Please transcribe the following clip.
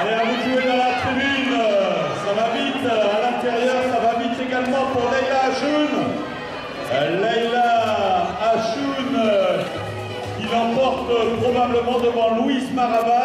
Allez, à vous de dans la tribune. Ça va vite. À l'intérieur, ça va vite également pour Leila Achoun. Leila Achoun euh, qui l'emporte probablement devant Louise Maraval.